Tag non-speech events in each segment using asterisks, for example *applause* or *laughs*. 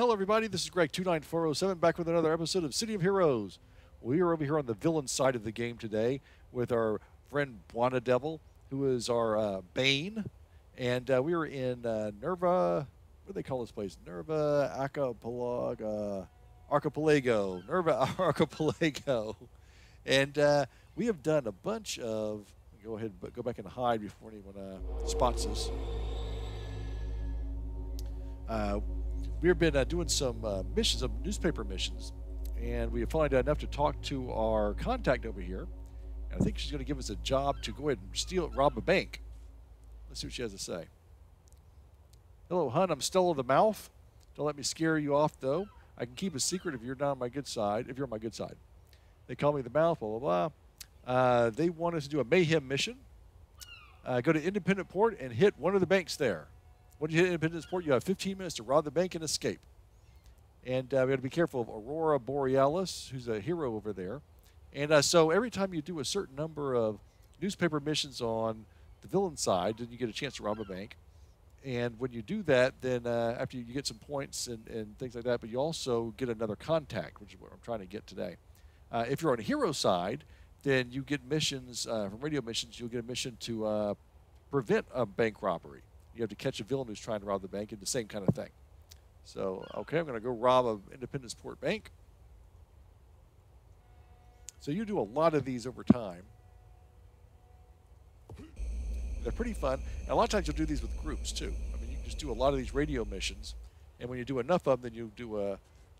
Hello, everybody. This is Gregg29407 back with another episode of City of Heroes. We are over here on the villain side of the game today with our friend Bwana Devil, who is our uh, Bane. And uh, we are in uh, Nerva. What do they call this place? Nerva Archipelago. Archipelago. Nerva *laughs* Archipelago. And uh, we have done a bunch of. Go ahead go back and hide before anyone uh, spots us. We've been uh, doing some uh, missions, of newspaper missions, and we have finally done enough to talk to our contact over here. And I think she's going to give us a job to go ahead and steal, rob a bank. Let's see what she has to say. Hello, hun. I'm Stella the Mouth. Don't let me scare you off, though. I can keep a secret if you're not on my good side. If you're on my good side, they call me the Mouth. Blah blah blah. Uh, they want us to do a mayhem mission. Uh, go to Independent Port and hit one of the banks there. When you hit Independence Port, you have 15 minutes to rob the bank and escape. And uh, we got to be careful of Aurora Borealis, who's a hero over there. And uh, so every time you do a certain number of newspaper missions on the villain side, then you get a chance to rob a bank. And when you do that, then uh, after you get some points and, and things like that, but you also get another contact, which is what I'm trying to get today. Uh, if you're on a hero side, then you get missions uh, from radio missions. You'll get a mission to uh, prevent a bank robbery you have to catch a villain who's trying to rob the bank and the same kind of thing. So, okay, I'm going to go rob an Independence Port Bank. So you do a lot of these over time. They're pretty fun. And a lot of times you'll do these with groups too. I mean, you just do a lot of these radio missions, and when you do enough of them, then you do a,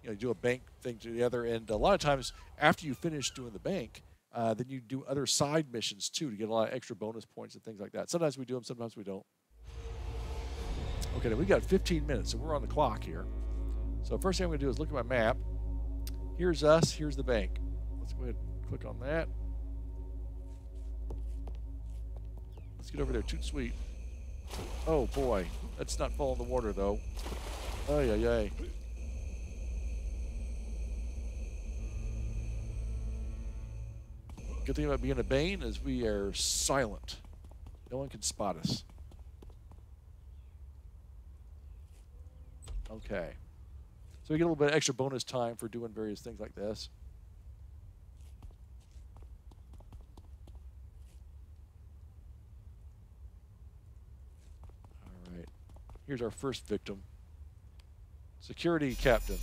you know, you do a bank thing together. And a lot of times after you finish doing the bank, uh, then you do other side missions too to get a lot of extra bonus points and things like that. Sometimes we do them, sometimes we don't. Okay, now we got 15 minutes, so we're on the clock here. So first thing I'm going to do is look at my map. Here's us. Here's the bank. Let's go ahead and click on that. Let's get over there. Toot sweet. Oh boy, let's not fall in the water though. Oh yeah, yeah. Good thing about being a Bane is we are silent. No one can spot us. Okay. So we get a little bit extra bonus time for doing various things like this. All right. Here's our first victim. Security captain.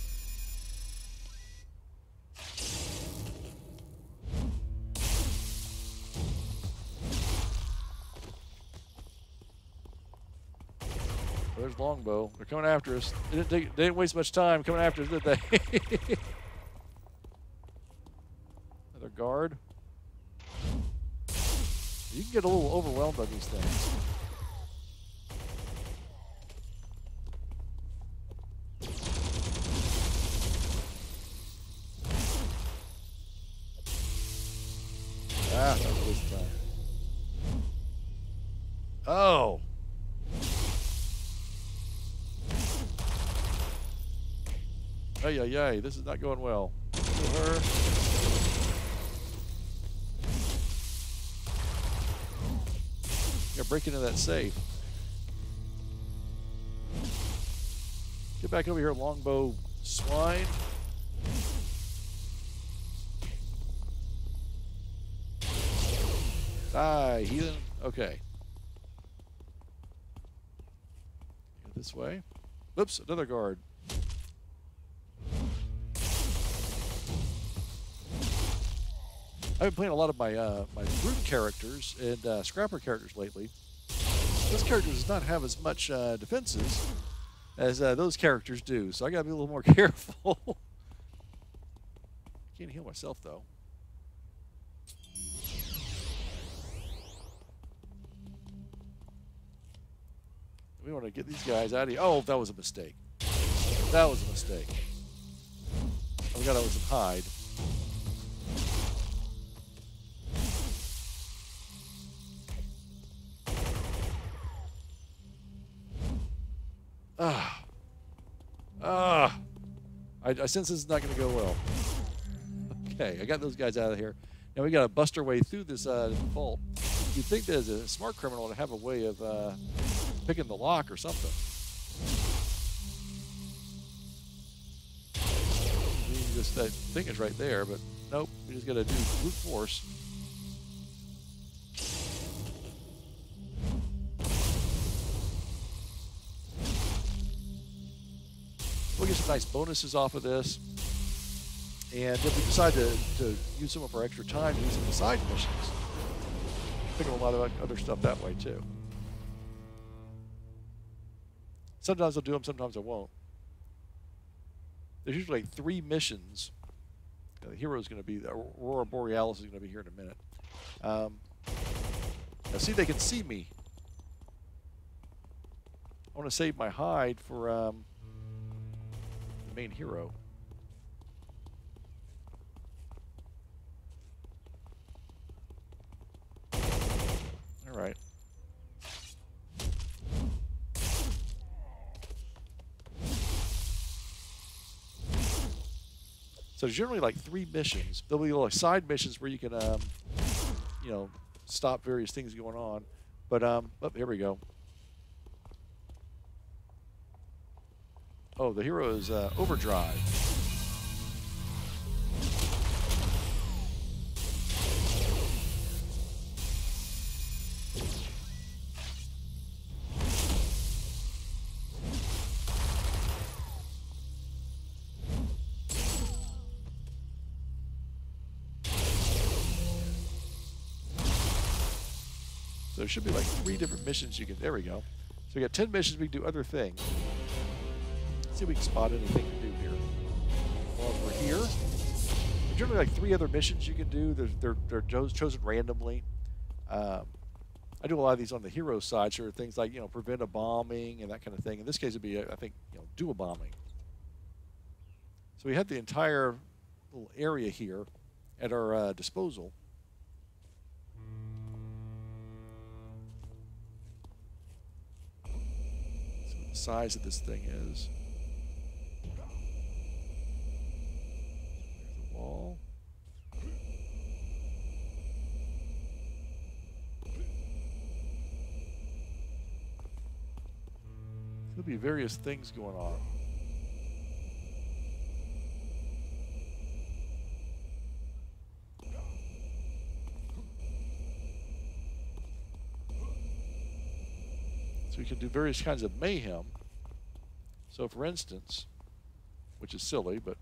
There's Longbow. They're coming after us. They didn't, they didn't waste much time coming after us, did they? *laughs* Another guard. You can get a little overwhelmed by these things. Ay, ay, ay. This is not going well. Her. Yeah, break into that safe. Get back over here, longbow swine. Die, heathen. Okay. This way. Oops, another guard. I've been playing a lot of my uh, my brute characters and uh, scrapper characters lately. This character does not have as much uh, defenses as uh, those characters do, so I got to be a little more *laughs* careful. Can't heal myself though. We want to get these guys out of here. Oh, that was a mistake. That was a mistake. I forgot I was in hide. Ah. Ah. I, I sense this is not going to go well. Okay, I got those guys out of here. Now we got to bust our way through this uh, vault. You'd think there's a smart criminal to have a way of uh, picking the lock or something. that thing is right there, but nope. We just got to do brute force. Nice bonuses off of this. And if we decide to, to use some of our extra time using the side missions, pick up a lot of other stuff that way too. Sometimes I'll do them, sometimes I won't. There's usually three missions. The hero is going to be, the Aurora Borealis is going to be here in a minute. Um, now see, they can see me. I want to save my hide for um, main hero. All right. So generally like three missions. There'll be like side missions where you can, um, you know, stop various things going on. But um, oh, here we go. Oh, the hero is uh, Overdrive. So there should be like three different missions you can. There we go. So we got 10 missions. We can do other things. See if we can spot anything to do here. Well, we're here. Generally like three other missions you can do. They're, they're, they're chosen randomly. Um, I do a lot of these on the hero side, so things like, you know, prevent a bombing and that kind of thing. In this case, it'd be, I think, you know, do a bombing. So we have the entire little area here at our uh, disposal. size of this thing is. There's the wall. There'll be various things going on. So we can do various kinds of mayhem. So for instance, which is silly, but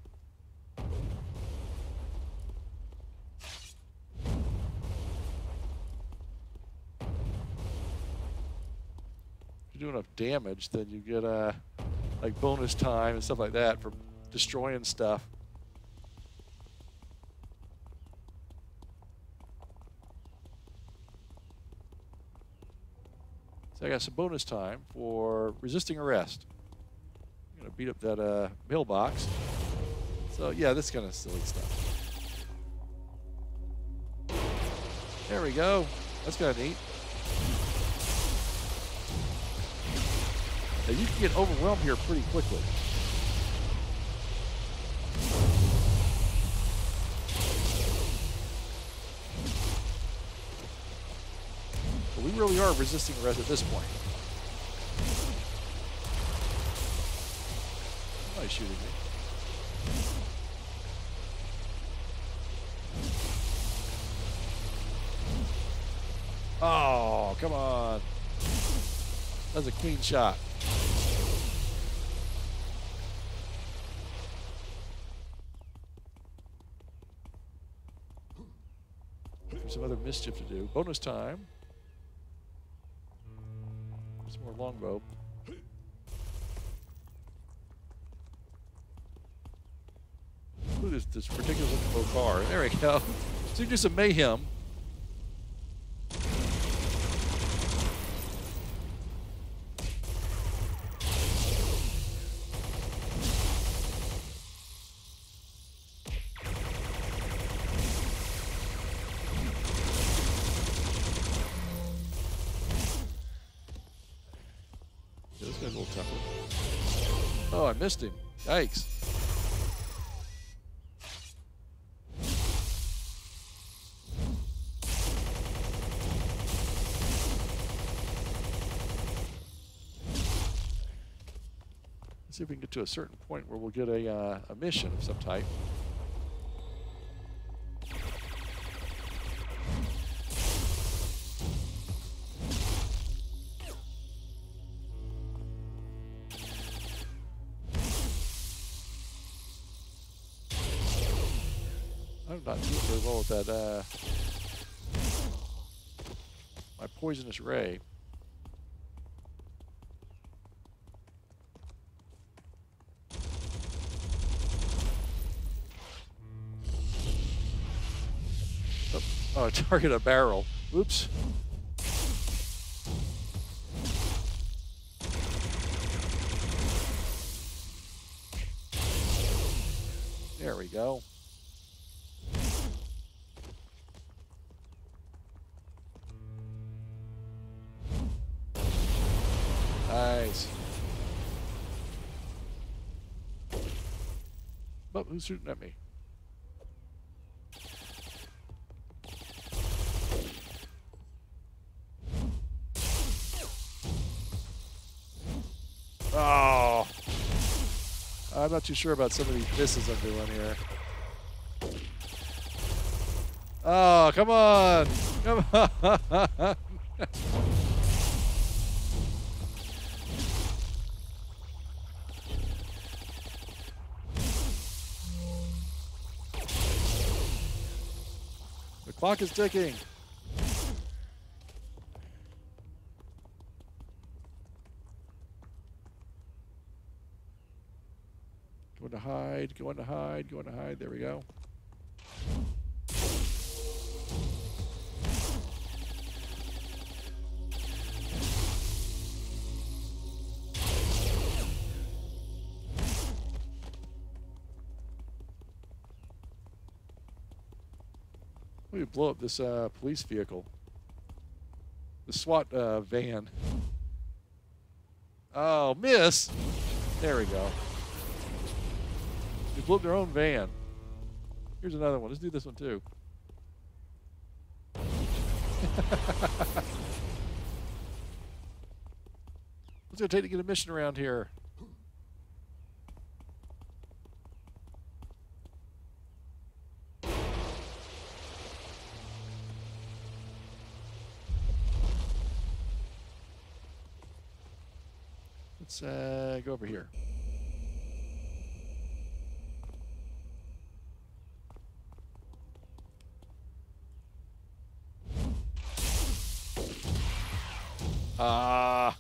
damage, then you get a uh, like bonus time and stuff like that for destroying stuff. So I got some bonus time for resisting arrest. I'm to beat up that uh, mailbox. So yeah, this kind of silly stuff. There we go. That's kind of neat. Now you can get overwhelmed here pretty quickly. we really are resisting res at this point. Why is shooting me? Oh, come on. That's a clean shot. Some other mischief to do. Bonus time. Some More longbow. At this, this ridiculous looking car. There we go. *laughs* So do some mayhem. Missed him. Yikes. Let's see if we can get to a certain point where we'll get a, uh, a mission of some type. Not doing very well with that, uh, my poisonous ray. Oh, *laughs* oh target a barrel. Oops. There we go. Who's shooting at me? Oh. I'm not too sure about some of these misses I'm doing here. Oh, come on. Come on. *laughs* clock is ticking. Going to hide, going to hide, going to hide. There we go. Blow up this uh, police vehicle. The SWAT uh, van. Oh, miss! There we go. They blew up their own van. Here's another one. Let's do this one too. *laughs* What's it gonna take to get a mission around here? Let's uh, go over here. Ah.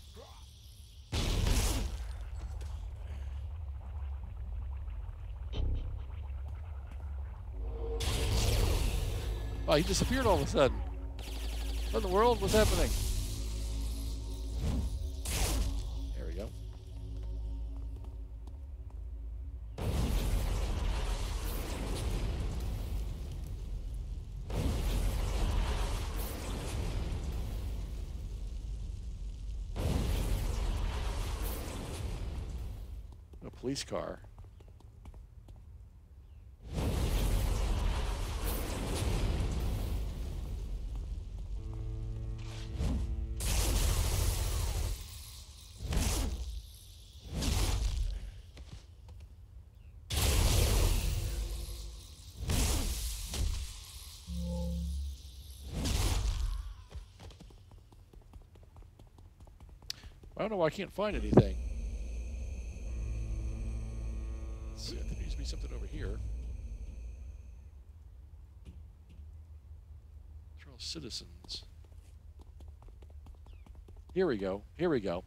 Oh, he disappeared all of a sudden. What in the world? was happening? Police car. I don't know why I can't find anything. Citizens. Here we go. Here we go.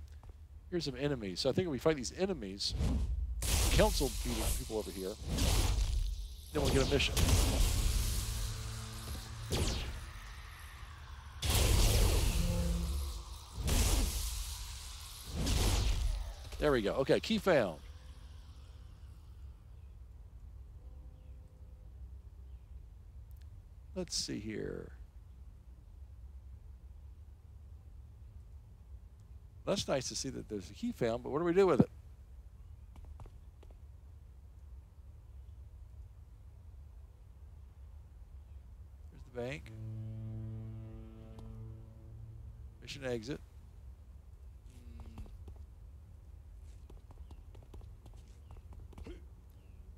Here's some enemies. So I think if we fight these enemies, council people over here, then we'll get a mission. There we go. Okay, key found. Let's see here. That's nice to see that there's a key found, but what do we do with it? There's the bank. Mission exit.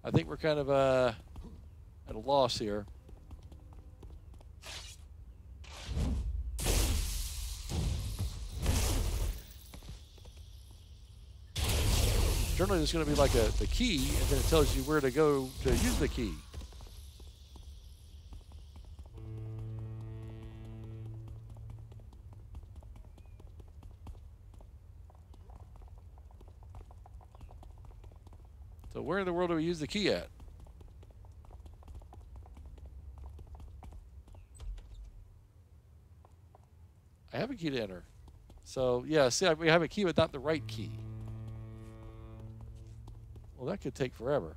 I think we're kind of uh, at a loss here. Generally, there's going to be like a the key, and then it tells you where to go to use the key. So where in the world do we use the key at? I have a key to enter. So yeah, see, we have a key, but not the right key. Well, that could take forever.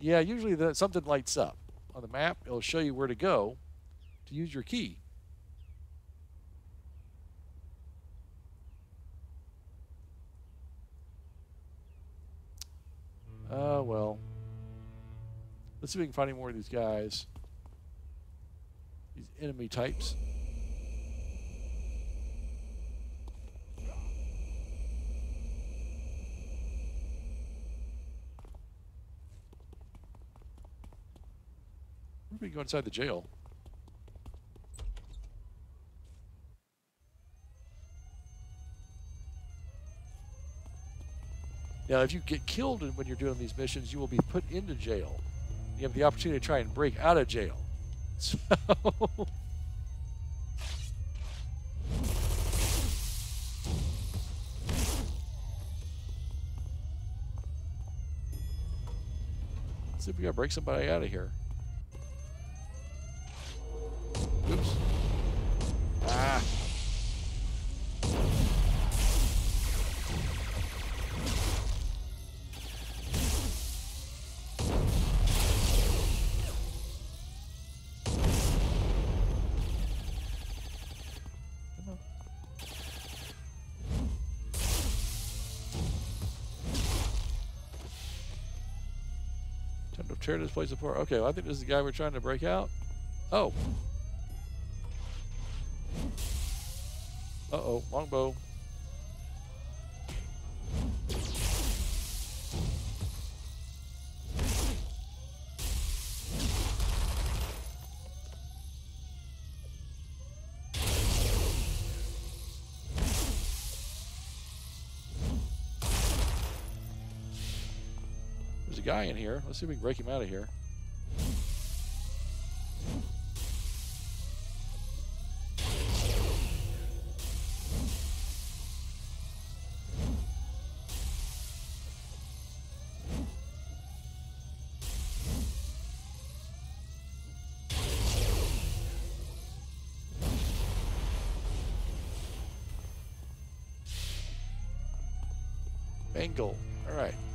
Yeah, usually that something lights up on the map. It'll show you where to go to use your key. Oh, uh, well. Let's see if we can find any more of these guys. These enemy types. Go inside the jail. Now, if you get killed when you're doing these missions, you will be put into jail. You have the opportunity to try and break out of jail. *laughs* So. see if we gotta break somebody out of here. To tear this place apart. Okay, well, I think this is the guy we're trying to break out. Oh. Uh-oh, longbow. Guy in here. Let's see if we can break him out of here. Bengal. All right.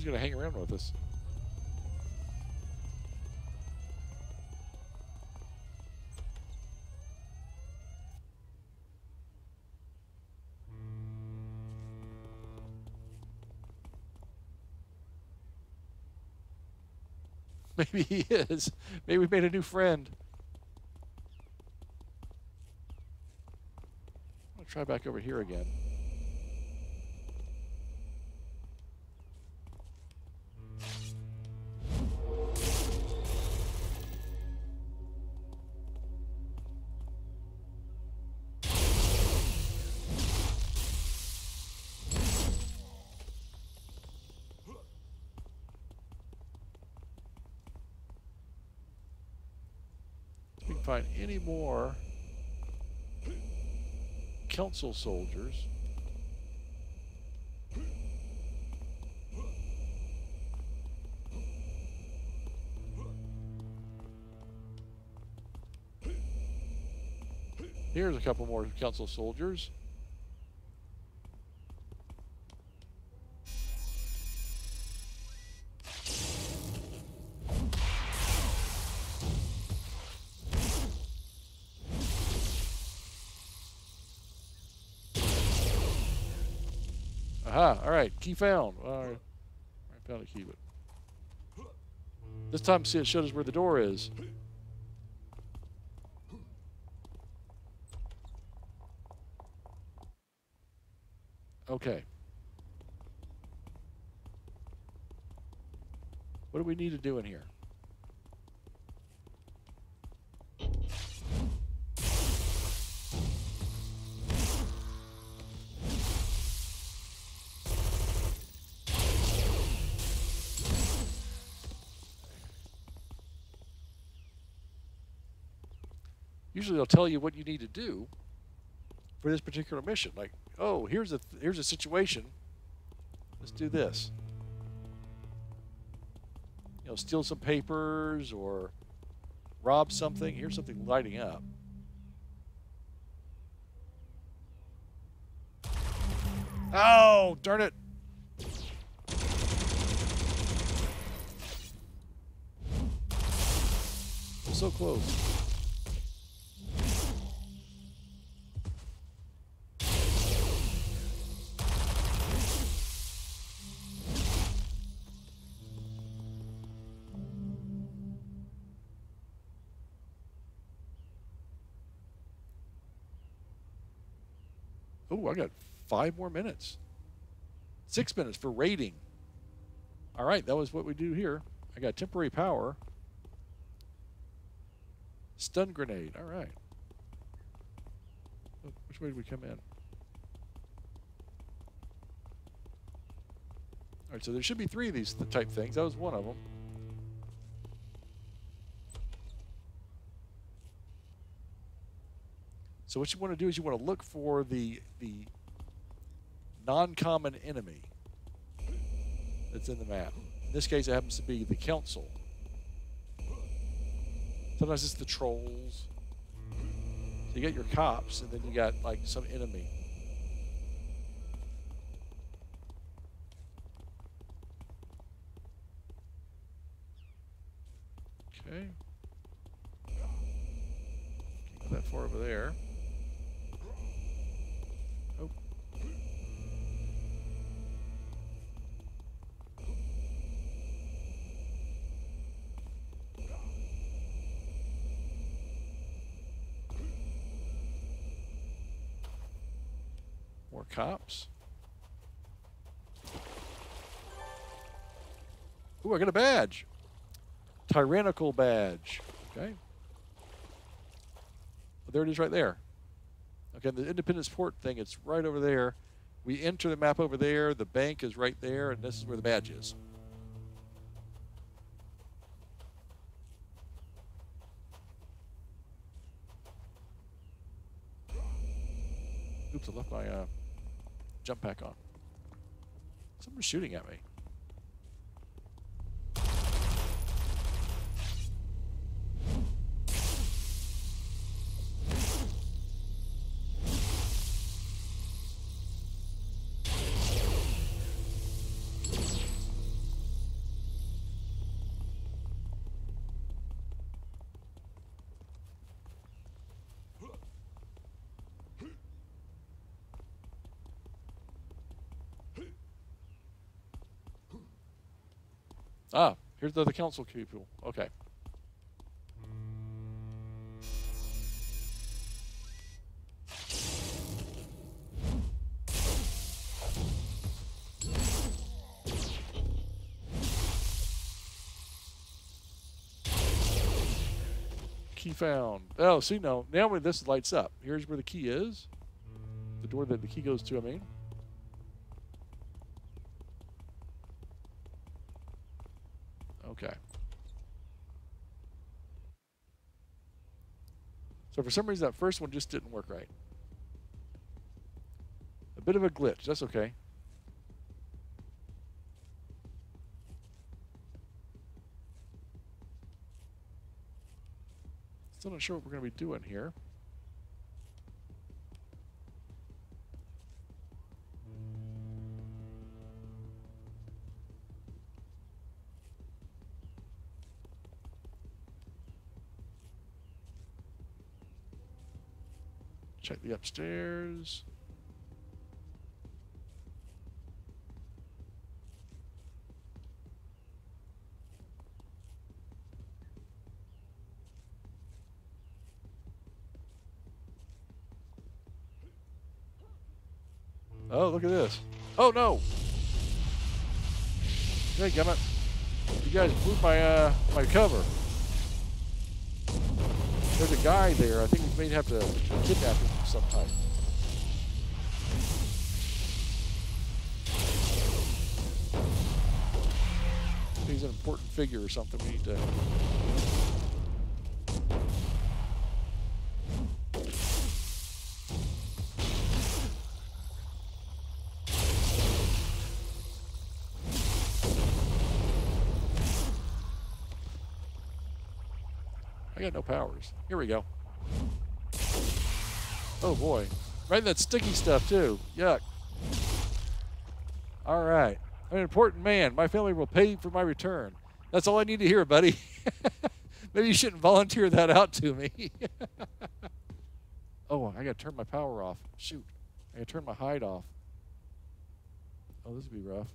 Where's going to hang around with us? *laughs* Maybe he is. Maybe we made a new friend. I'll try back over here again. Find any more council soldiers. Here's a couple more council soldiers. Aha, all right, key found. All right, I found a key, but this time see it showed us where the door is. Okay. What do we need to do in here? Usually they'll tell you what you need to do for this particular mission. Like, oh, here's a here's a situation. Let's do this. You know, steal some papers or rob something. Here's something lighting up. Oh, darn it. So close. Five more minutes. Six minutes for raiding. All right, that was what we do here. I got temporary power. Stun grenade. All right. Oh, which way did we come in? All right, so there should be three of these type things. That was one of them. So what you want to do is you want to look for the the non-common enemy that's in the map. In this case, it happens to be the council. Sometimes it's the trolls. So you get your cops, and then you got like some enemy. Okay. That far over there. Cops. Ooh, I got a badge. Tyrannical badge. Okay. Well, there it is right there. Okay, the Independence Port thing, it's right over there. We enter the map over there. The bank is right there, and this is where the badge is. Oops, I left my uh, jump back on. Someone's shooting at me. Ah, here's the, the council people. Okay. Key found. Oh, see, no. Now when this lights up, here's where the key is. The door that the key goes to, I mean. Okay. So for some reason, that first one just didn't work right. A bit of a glitch. That's okay. Still not sure what we're going to be doing here. Upstairs. Oh, look at this. Oh, no. Hey, gummit. You guys blew my, uh, my cover. There's a guy there. I think we may have to kidnap him some. He's an important figure or something we need to... I got no powers. Here we go. Oh boy. Right in that sticky stuff too. Yuck. All right. I'm an important man. My family will pay for my return. That's all I need to hear, buddy. *laughs* Maybe you shouldn't volunteer that out to me. *laughs* oh, I got to turn my power off. Shoot. I got to turn my hide off. Oh, this would be rough.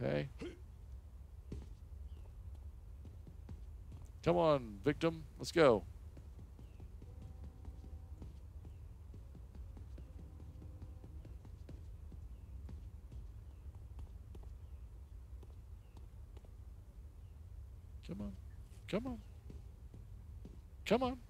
Okay. Come on, victim. Let's go. Come on. Come on. Come on.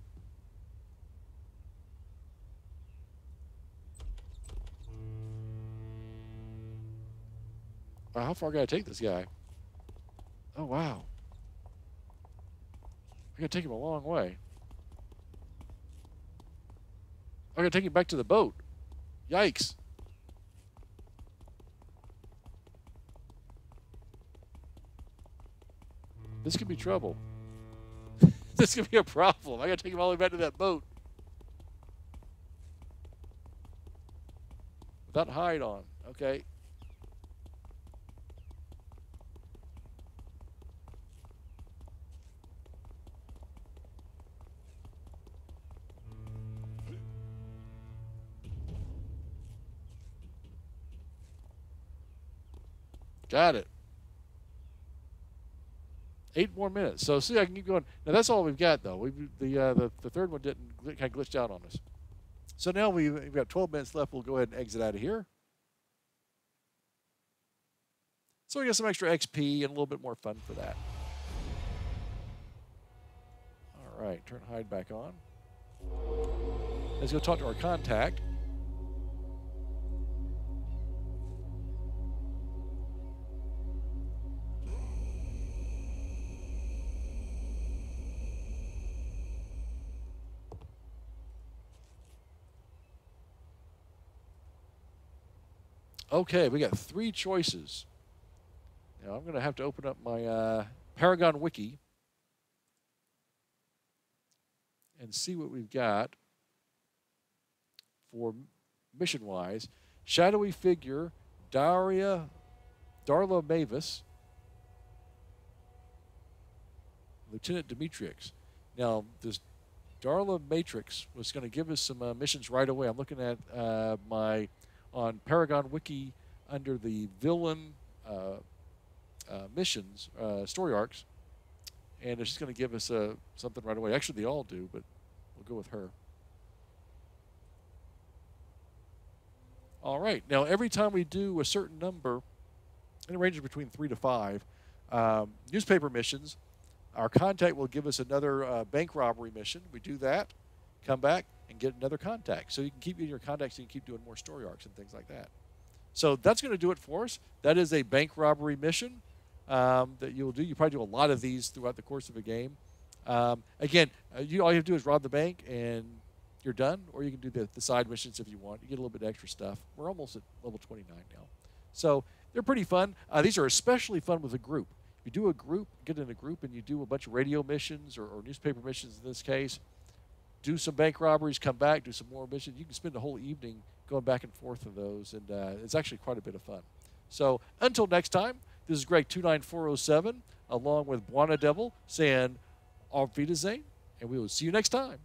Uh, how far can I take this guy? Oh, wow. I gotta take him a long way. I gotta take him back to the boat. Yikes. This could be trouble. *laughs* this could be a problem. I gotta take him all the way back to that boat. Without hide on. Okay. Got it. Eight more minutes. So see, I can keep going. Now that's all we've got, though. We the uh, the the third one didn't kind of glitched out on us. So now we've, we've got 12 minutes left. We'll go ahead and exit out of here. So we got some extra XP and a little bit more fun for that. All right, turn hide back on. Let's go talk to our contact. Okay, we got three choices. Now I'm going to have to open up my uh, Paragon Wiki and see what we've got for mission-wise. Shadowy figure, Daria, Darla Mavis, Lieutenant Demetrix. Now, this Darla Matrix was going to give us some uh, missions right away. I'm looking at uh, my on Paragon Wiki under the villain uh, uh, missions, uh, story arcs, and she's going to give us uh, something right away. Actually, they all do, but we'll go with her. All right. Now, every time we do a certain number, and it ranges between three to five, um, newspaper missions, our contact will give us another uh, bank robbery mission. We do that, come back, and get another contact. So you can keep getting your contacts and you keep doing more story arcs and things like that. So that's going to do it for us. That is a bank robbery mission um, that you'll do. You probably do a lot of these throughout the course of a game. Um, again, uh, you all you have to do is rob the bank and you're done, or you can do the, the side missions if you want. You get a little bit extra stuff. We're almost at level 29 now. So they're pretty fun. Uh, these are especially fun with a group. You do a group, get in a group and you do a bunch of radio missions or, or newspaper missions in this case, do some bank robberies, come back, do some more missions. You can spend the whole evening going back and forth of those, and uh, it's actually quite a bit of fun. So until next time, this is Gregg29407 along with Bwana Devil saying Auf Wiedersehen, and we will see you next time.